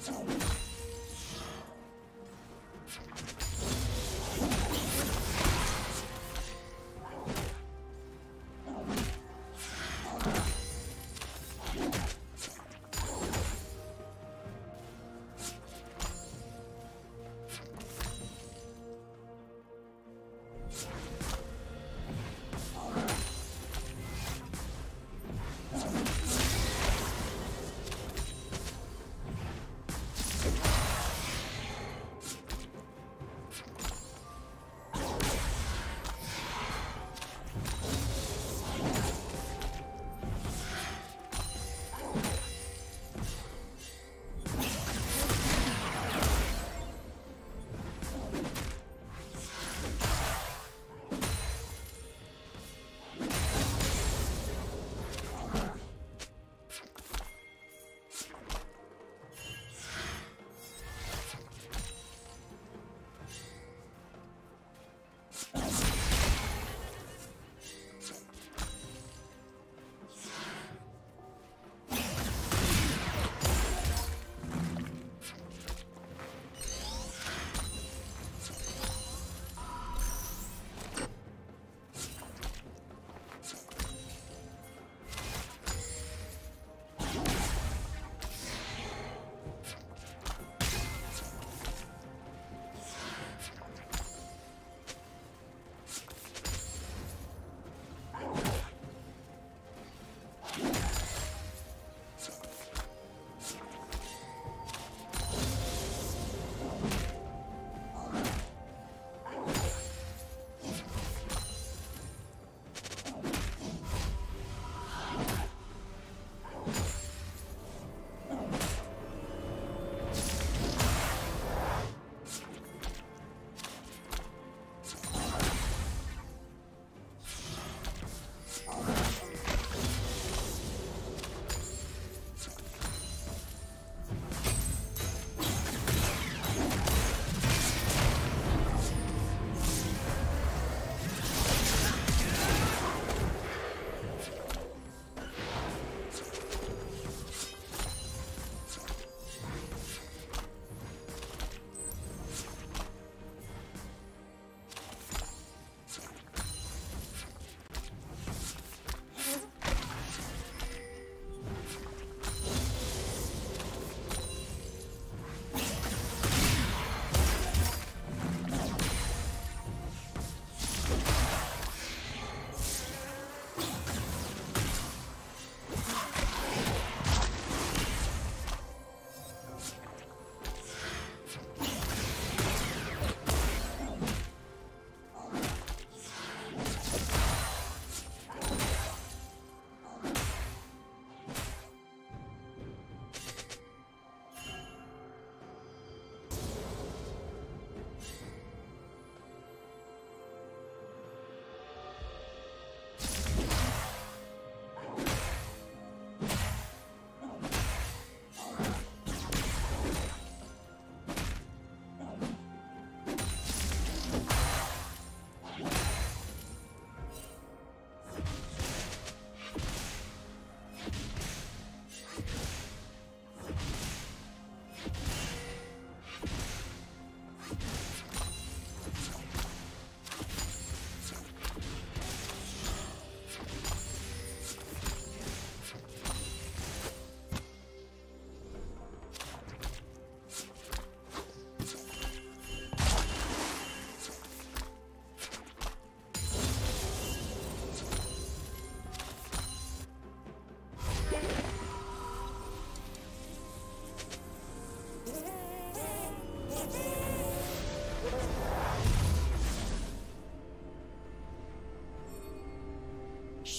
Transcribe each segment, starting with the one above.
走。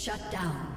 Shut down.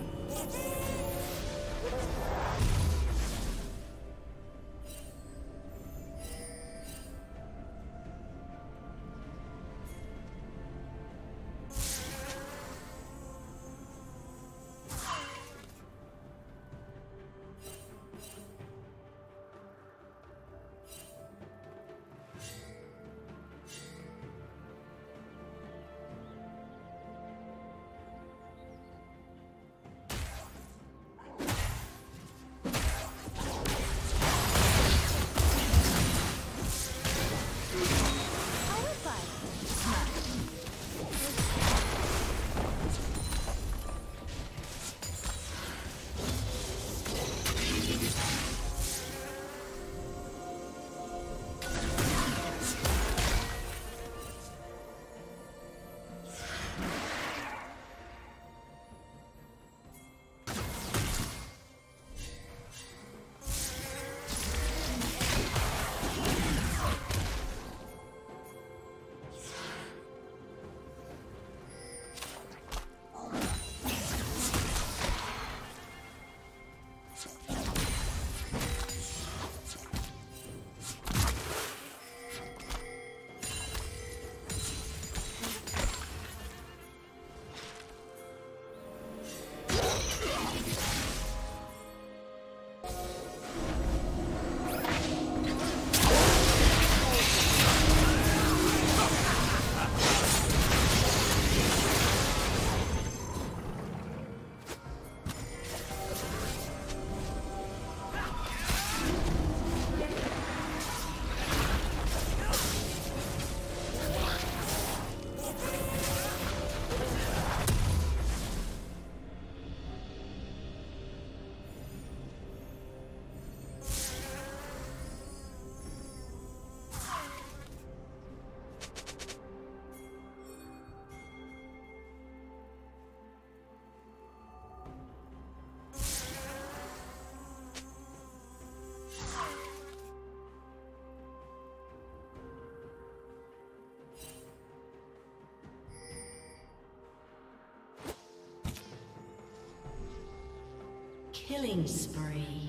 Killing spree.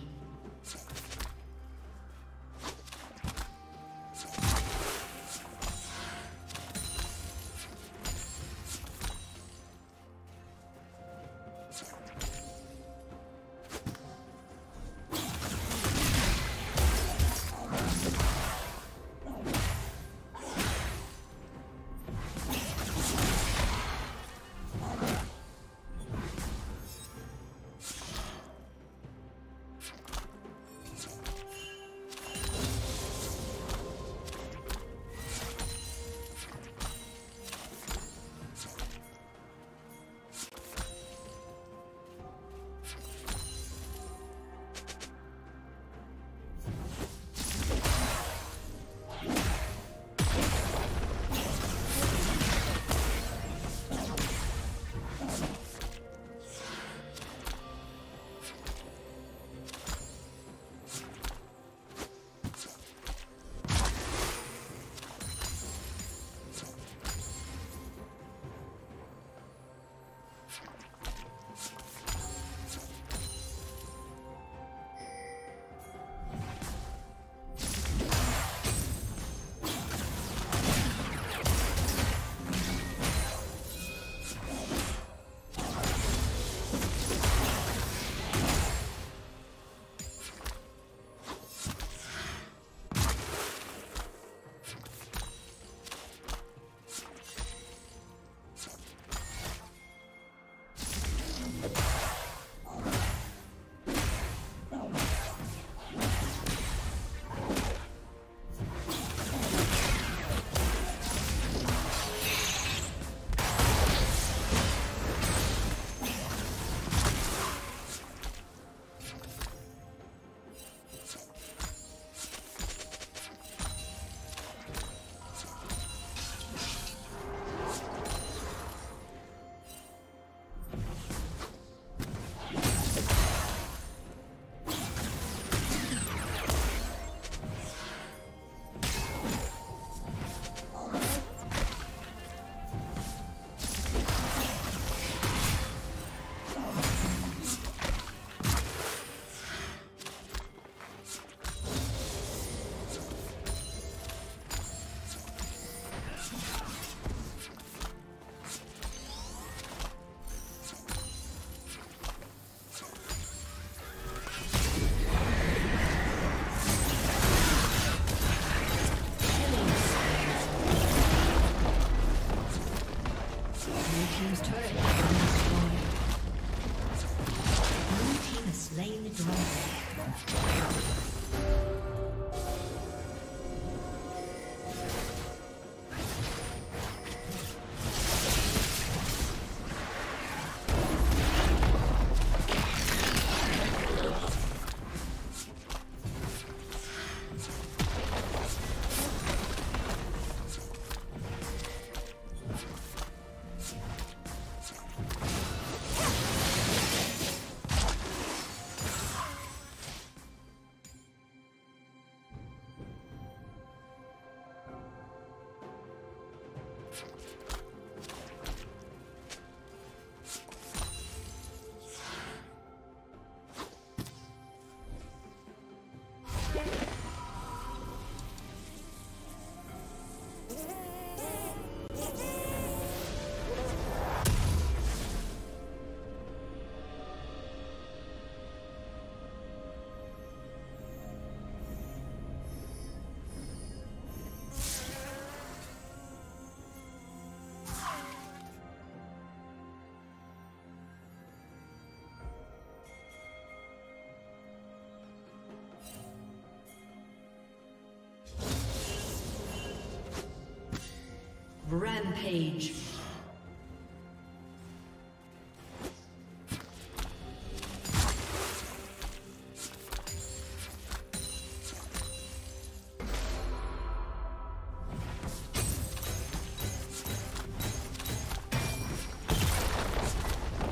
Rampage.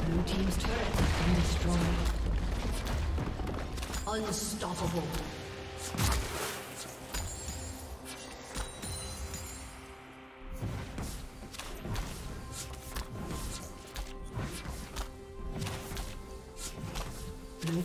Blue Team's turret has been destroyed. Unstoppable.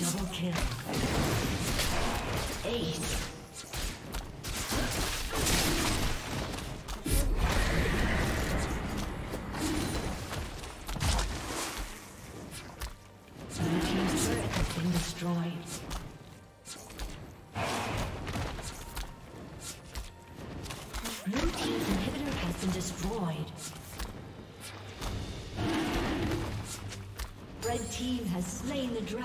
Double kill. Ace.